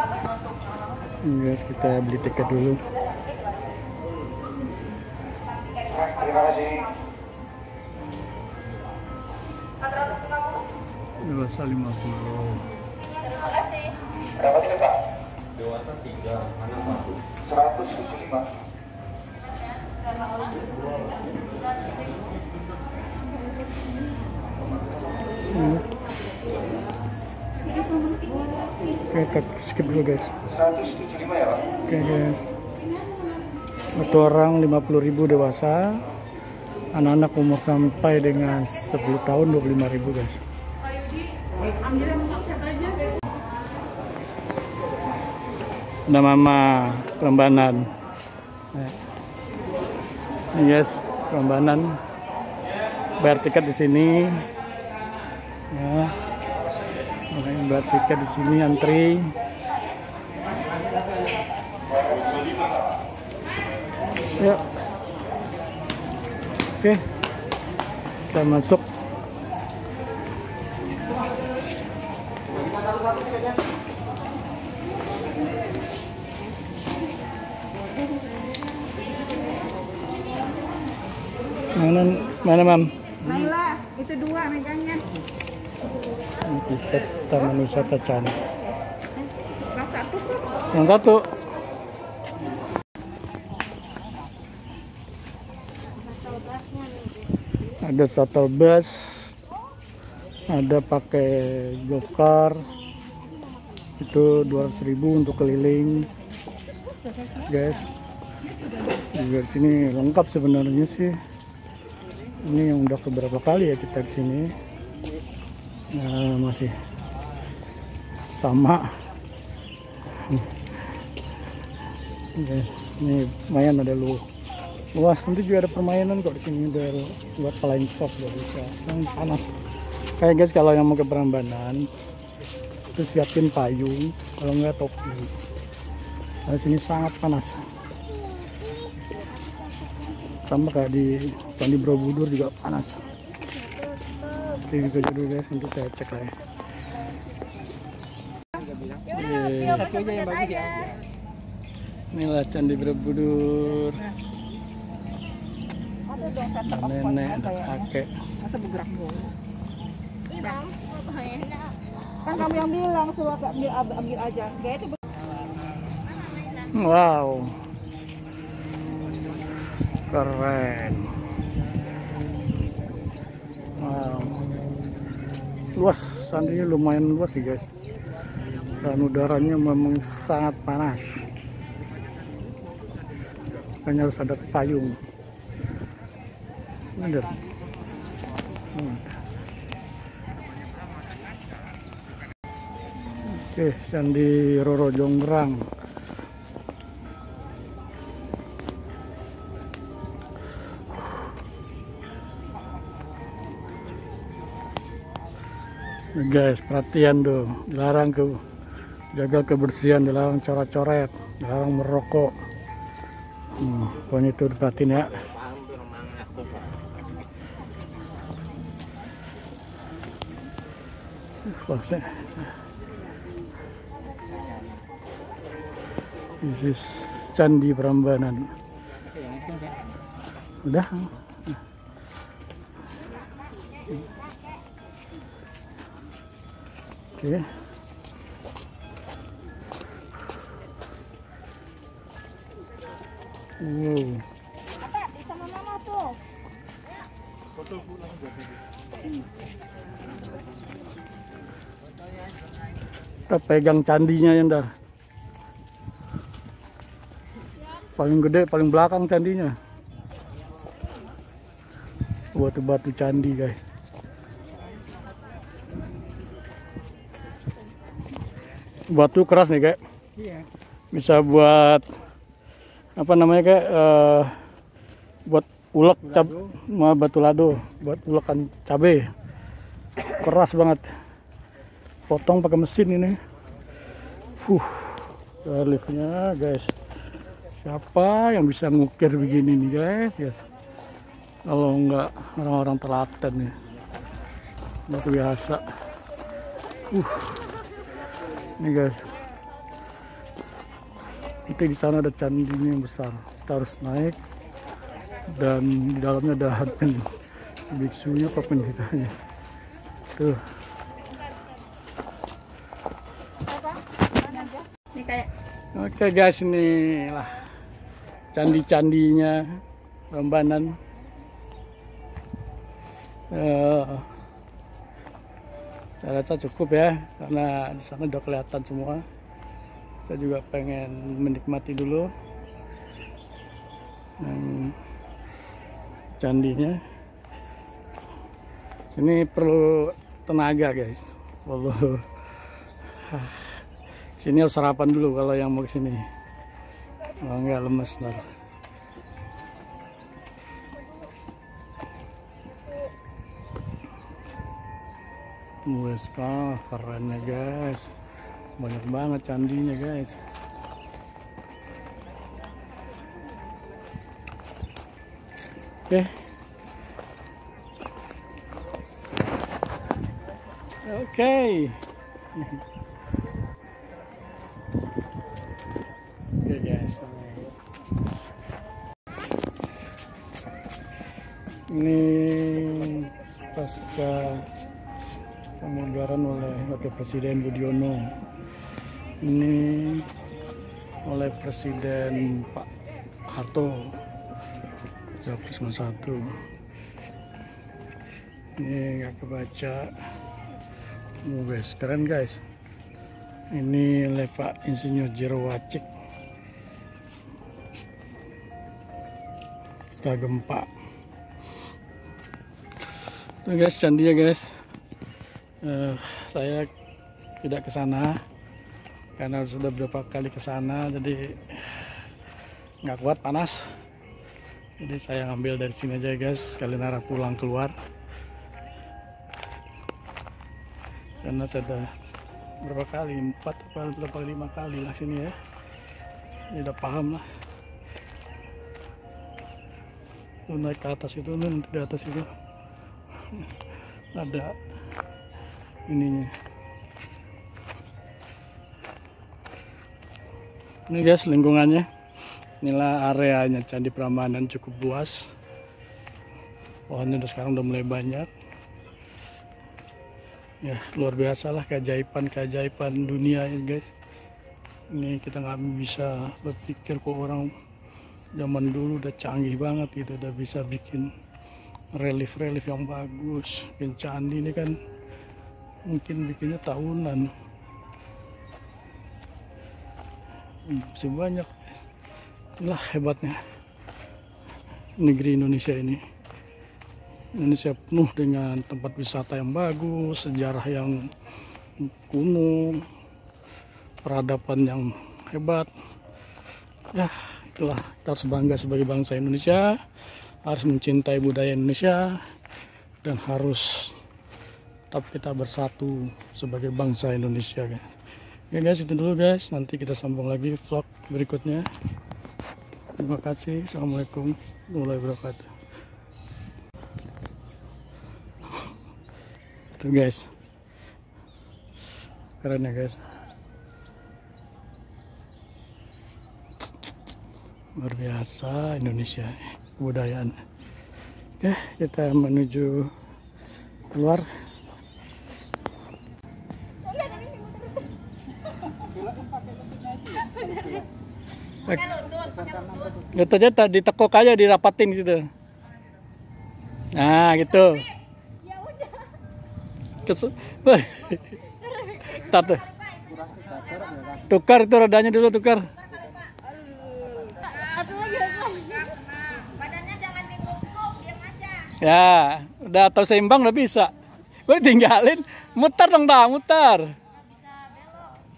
Guys, kita beli tiket dulu. Terima kasih. Dewasa 50. Berapa tidak Pak? Dewasa tiga, anak satu. 175. Hmm. Oke, kita skip dulu guys. 175 ya Pak? Oke guys. Satu orang 50.000 dewasa. Anak-anak umur sampai dengan 10 tahun 25.000 guys. Ada mama Prambanan. Nah. Ini guys, Prambanan. Bayar tiket di sini. Ya. Makanya bayar tiket di sini antri. Ya. Oke. Kita masuk. Mana mana mam? Naila, itu dua megangnya. Tiket Taman Wisata Candi. Yang satu. Ada shuttle bus, ada pakai gokar, itu 200.000 untuk keliling, guys. Juga sini lengkap sebenarnya sih. Ini yang udah keberapa kali ya kita ke sini. Nah, masih sama. Ini lumayan ada lu. Luas nanti juga ada permainan kok di sini buat flying shop ya bisa. Yang panas. Kayak guys kalau yang mau ke Prambanan itu siapin payung kalau enggak topi. Nah, sini sangat panas. Sama kayak di Candi Borobudur juga panas ini juga dulu guys nanti saya cek lah ya. Satu aja yang bagus ya. Inilah Candi Borobudur. Satu Nenek, kakek. Masa bergerak mulu. Kan kamu yang bilang suruh ambil, ambil, ambil aja. Kayak itu Wow. Keren. Luas, sandinya lumayan luas sih guys. Dan udaranya memang sangat panas. Makanya harus ada payung. Bener. Hmm. Oke, Candi Roro Jonggrang. Guys, perhatian tuh, dilarang ke jaga kebersihan, dilarang coret-coret, dilarang merokok. Hmm, pokoknya itu perhatiin ya. Saya- This is Candi Prambanan. Udah. Oke. Wow. Kita pegang candinya ya, Ndar. Paling gede, paling belakang candinya. Batu-batu candi, guys. Batu keras nih, kayak. Iya. Bisa buat apa namanya kayak eh, buat ulek cab ma- batu lado, buat ulekan cabe. Keras banget. Potong pakai mesin ini. Huh, liftnya guys. Siapa yang bisa ngukir begini nih guys? guys. Kalau enggak orang-orang telaten nih. Luar biasa. Uh. Ini guys. Nanti di sana ada candinya yang besar. Kita harus naik dan di dalamnya ada hantu biksunya apa pendetanya. Tuh. Ini kayak Oke guys, ini lah candi-candinya Rambanan. Eh, saya rasa cukup ya, karena di sana udah kelihatan semua. Saya juga pengen menikmati dulu yang candinya. Sini perlu tenaga guys, perlu Sini harus sarapan dulu kalau yang mau ke sini. Kalau enggak lemes ntar. Kah kerennya guys. Banyak banget candinya guys. Oke. Oke. Oke guys. Ini pemugaran oleh Wakil Presiden Budiono. Ini oleh Presiden Pak Harto. Capres 1. Ini nggak kebaca. Guys, keren guys. Ini oleh Pak Insinyur Jero Wacik. Setelah gempa. Tuh guys, candinya guys. Eh, saya tidak ke sana karena sudah beberapa kali ke sana jadi nggak kuat panas. Jadi saya ngambil dari sini aja guys, sekalian arah pulang keluar. Karena saya udah berapa kali? Empat apa berapa lima kali lah sini ya. Ini udah paham lah. Tuh naik ke atas itu nanti di atas itu. Ada ininya. Ini guys lingkungannya. Inilah areanya Candi Prambanan cukup luas. Pohonnya udah sekarang udah mulai banyak. Ya luar biasa lah keajaiban-keajaiban dunia ya guys. Ini kita nggak bisa berpikir kok orang zaman dulu udah canggih banget gitu udah bisa bikin relief-relief yang bagus. Bikin candi ini kan mungkin bikinnya tahunan Hmm, masih banyak inilah hebatnya negeri Indonesia ini Indonesia penuh dengan tempat wisata yang bagus, sejarah yang kuno, peradaban yang hebat. Ya, itulah kita harus bangga sebagai bangsa Indonesia, harus mencintai budaya Indonesia, dan harus tetap kita bersatu sebagai bangsa Indonesia. Guys. Oke guys, itu dulu guys. Nanti kita sambung lagi vlog berikutnya. Terima kasih. Assalamualaikum warahmatullahi wabarakatuh. Tuh guys. Keren ya guys. Luar biasa Indonesia kebudayaan. Oke, kita menuju keluar. Gitu aja tak ditekuk aja dirapatin situ. Nah, gitu. Kes. Tar tuh. Tukar itu rodanya dulu tukar. Ya, udah atau seimbang udah bisa. Gue tinggalin, muter dong dah, muter.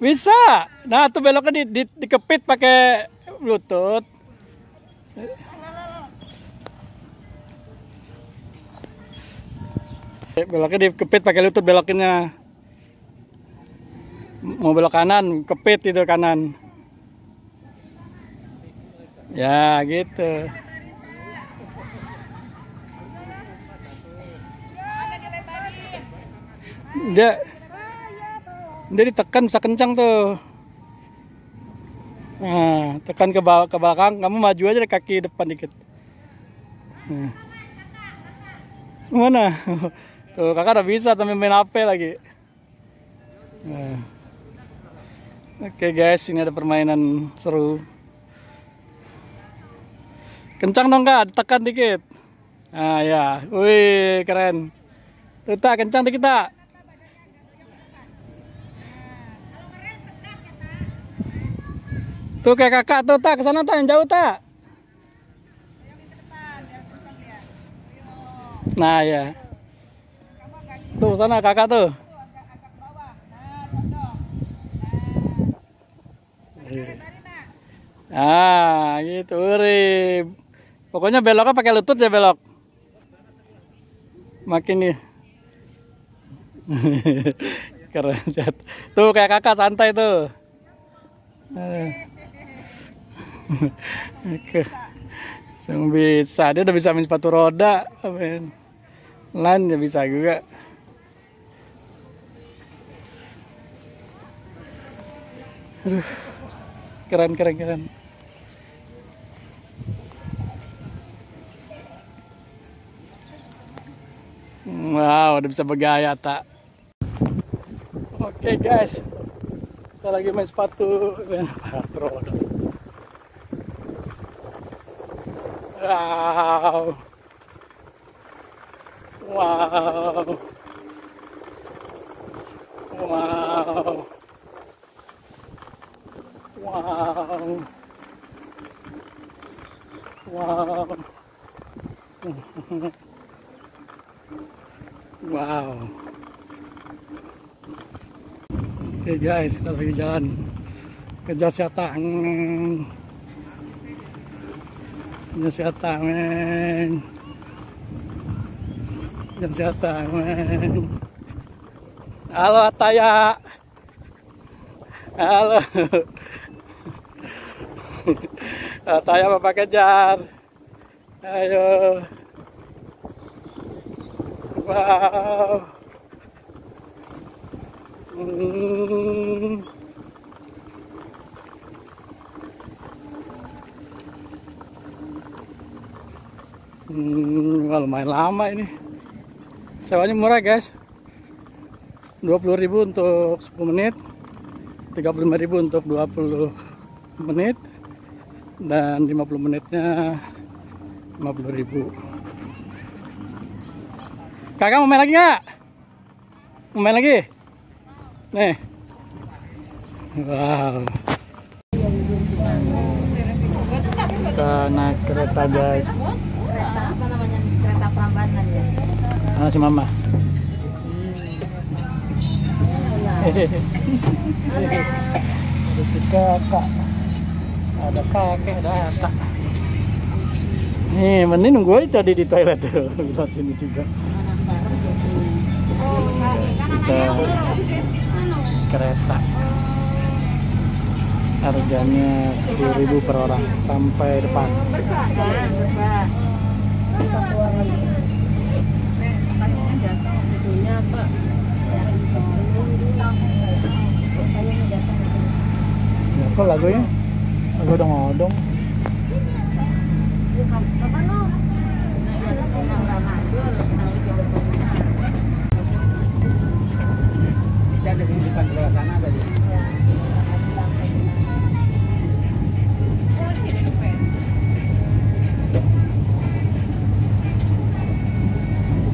Bisa. Nah, tuh beloknya di, di, dikepit pakai bluetooth. Eh, Beloknya dikepit pakai lutut belokinnya. Mau belok kanan, kepit itu kanan. Ya, gitu. Dia dia ditekan bisa kencang tuh. Nah, tekan ke bawah ke belakang, kamu maju aja deh kaki depan dikit. Nah. Mana? Tuh, kakak udah bisa tapi main HP lagi. Nah. Oke guys, ini ada permainan seru. Kencang dong kak, tekan dikit. Ah ya, wih keren. Tuh kencang dikit tak. Tuh kayak kakak tuh tak, ke sana tak, yang jauh tak. Nah ya. Tuh sana kakak tuh. Ah, gitu, urip. Pokoknya beloknya pakai lutut ya belok. Makin nih. Keren. Tuh kayak kakak santai tuh. Eh. Langsung bisa. Dia udah bisa main sepatu roda. Lan ya bisa juga. Aduh. Keren keren keren. Wow, udah bisa bergaya tak. Oke guys, kita lagi main sepatu eh, sepatu roda. Wow, wow, wow, wow, wow. Wow. Oke guys, kita lagi jalan ke Jasiatang. Jasiatang, men. Jasiatang, men. Halo Ataya. Halo. Ataya Bapak kejar. Ayo. Wow. Hmm. Hmm, lumayan lama ini. Sewanya murah guys. 20.000 untuk 10 menit. 35.000 untuk 20 menit. Dan 50 menitnya 50.000. Kakak mau main lagi nggak? Mau main lagi? Nih. Wow. Kita naik kereta guys. Kereta apa namanya? Kereta Prambanan ya. Mana si mama? Ada kakak. Ada kakek datang. Nih, mending nunggu aja tadi di toilet tuh. Bisa sini juga. Kita kereta. Harganya 10.000 per orang sampai depan. Ya, kok lagunya? Lagu udah ngodong.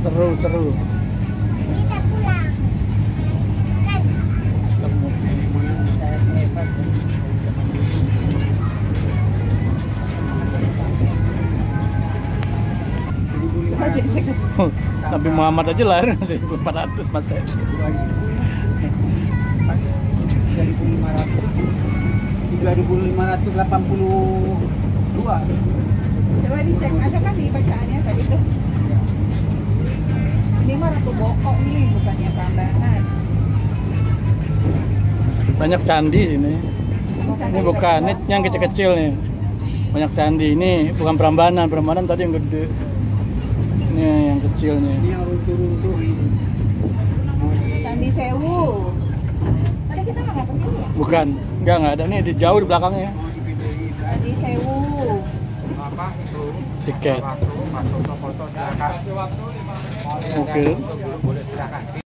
Seru, seru. Nabi Muhammad aja lahir masih 400 masa 3582 Coba dicek ada kan di bacaannya tadi tuh. Ini mah ratu bokok nih, bukannya Prambanan. banyak candi sini. Ini bukan ini yang kecil-kecil nih. Banyak candi. Ini bukan Prambanan Prambanan tadi yang gede ini yang kecil nih ini yang runtuh-runtuh ini Candi Sewu. Tadi kita nggak ke sini ya? bukan enggak enggak ada nih di jauh di belakangnya Oh, Tadi sewu. Apa itu? tiket Waktu masuk ke foto silakan. Kasih waktu 5 menit. Oke. Silakan.